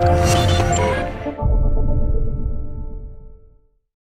you